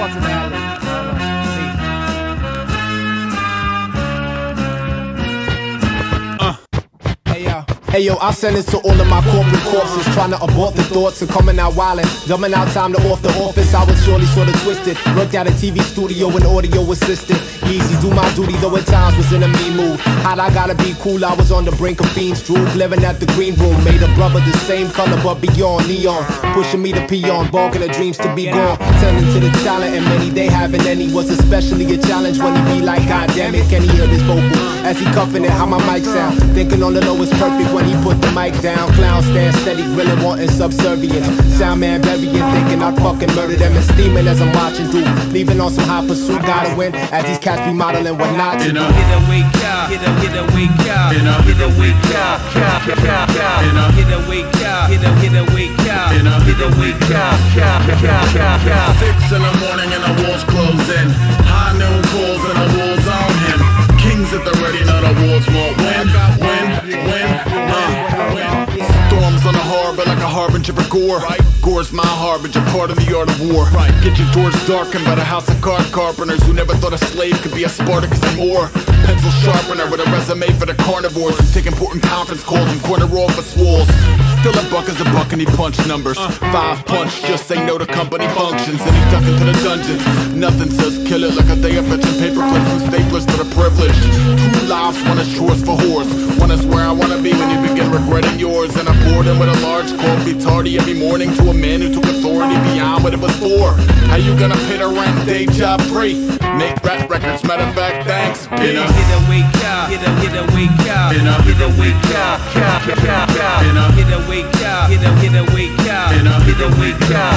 fucking yo, hey yo, I send this to all of my corporate corpses Trying to abort the thoughts of coming out wildin' Dumbing out time to off the office I was surely sorta twisted. Worked at a TV studio and audio assistant Easy, do my duty though at times was in a mean mood. Hot, I gotta be cool, I was on the brink of fiends Droop, living at the green room. Made a brother the same color but beyond neon. Pushing me to pee on, barking the dreams to be gone. Tending to the talent and many they haven't. Any was especially a challenge when he be like God damn it, can he hear this vocal? As he cuffing it, how my mic sound? Thinking on the low is perfect when he put the mic down. Clown stand steady, grilling, wanting subservience Sound man burying, thinking I'd fucking murder them And steaming as I'm watching do Leaving on some high pursuit, gotta win. As these cats be modeling what not to do know, Get a wake up, get a get a wake up, You know? get a wake up, up, up, up, You know? get a wake up, get a get a wake up, You know? get a wake up, up, up, up, up. Six in the morning and the walls close in. High noon calls and the walls on him. Kings at the ready, now the walls won't win. Win, win, uh, win. Storms on the harbor like a harbinger for gore. Gore's my harbinger, part of the art of war. Right. Get your doors darkened by the house of card carpenters who never thought a slave could be a Spartacus and more. Pencil sharpener with a resume for the carnivores who take important conference calls and corner office walls. Still a buck is a buck and he punch numbers. Five punch, just say no to company functions. And he duck into the dungeons. Nothing says kill it like a day of fetching paper clips and staplers to the privileged. Two lives, one is chores for whores. One is where I wanna be regretting. And I bored him with a large cold be tardy every morning to a man who took authority beyond what it was for. How you gonna pay the rent, day job free? Make rap records, matter of fact, thanks, Get a know. get a wake up, get a get a wake up, You know? get a wake up, know? get a wake up, get a get a wake up, You know? get a wake up.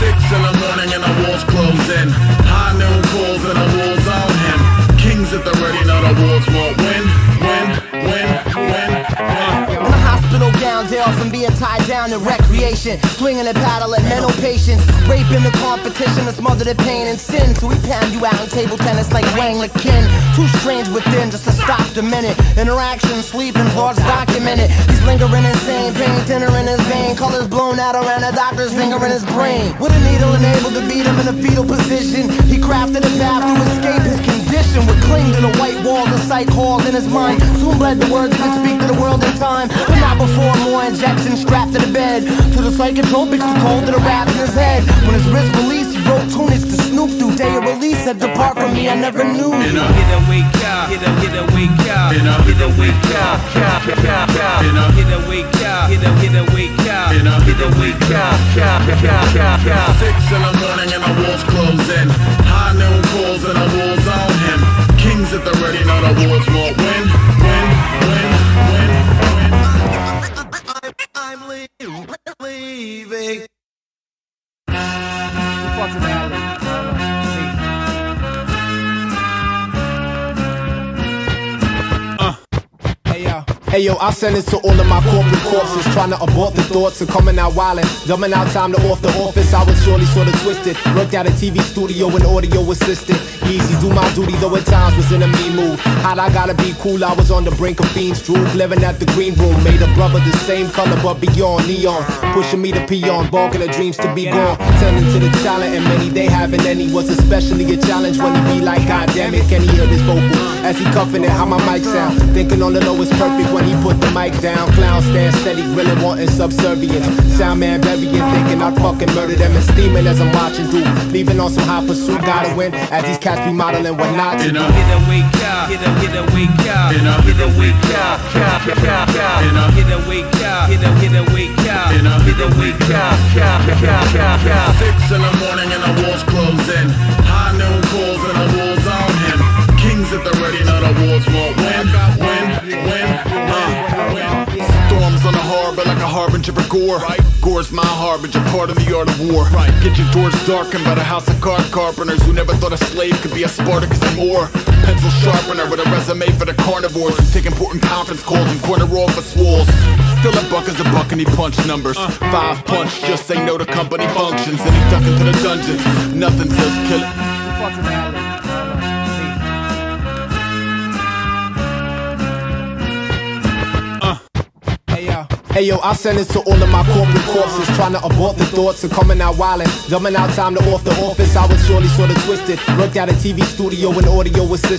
Six in the morning and the walls recreation. Swinging a paddle at mental patience. Raping the competition to smother the pain and sin. So we pound you out in table tennis like Wang Kin. Too strange within just to stop the minute. Interaction, sleeping, thoughts documented. He's lingering insane, pain thinner in his vein. Colors blown out around the doctor's finger in his brain. With a needle enabled to beat him in a fetal position. He crafted a path to escape his condition. Would cling to the white walls of psych halls in his mind. Soon bled the words he could speak to the world in time. But not before more injections strapped to the bed. To the psychotropics too cold to the rap in his head. When his wrist released, he wrote tunics to Snoop through day of release. Said depart from me, I never knew You you. know, Get a wake up, get a get a wake up, You know? get a wake up, up, up, up, You know? get a wake up, get a get a wake up, You know? get a wake up, up, up, up, up. Six in the morning and the walls close in. High Hey yo, I send this to all of my corporate corpses Trying to abort the thoughts of coming out wildin' Dumbing out time to off the office I was surely sorta twisted Worked at a TV studio and audio assistant. Easy, do my duty though at times was in a mean mood. Hot, I gotta be cool, I was on the brink of fiends Droop, living at the green room Made a brother the same color but beyond neon. Pushing me to pee on, barking the dreams to be gone. Tending to the talent and many they haven't. Any was especially a challenge when he be like God damn it, can he hear his vocal? As he cuffing it, how my mic sound? Thinking on the low is perfect when he put the mic down. Clown stand steady, really wanting subservience. Sound man burying, thinking I'd fucking murder them And steaming as I'm watching do Leaving on some high pursuit, gotta win As these cats be modeling what not to You do know, Get a wake up, get a get a wake up, You know? get a wake up, up, up, up, You know? get a wake up, get a get a wake up, You know? get a wake up, up, up, up, up. Six in the morning and the walls close in. High noon calls and the walls on him. Kings at the ready, now the walls won't win. Win, win, uh, win. Storms on the harbor like a harbinger for gore. Gore's my harbinger, part of the art of war. Right, Get your doors darkened by the house of card carpenters who never thought a slave could be a Spartacus and more. Pencil sharpener with a resume for the carnivores who take important conference calls and corner office walls. Still a buck is a buck and he punch numbers. Five punch, just say no to company functions. And he duck into the dungeons. Nothing says kill it. Hey yo, I send this to all of my corporate corpses Trying to abort the thoughts of coming out wildin' Dumbing out time to off the office I was surely sorta twisted. Worked out a TV studio and audio assistant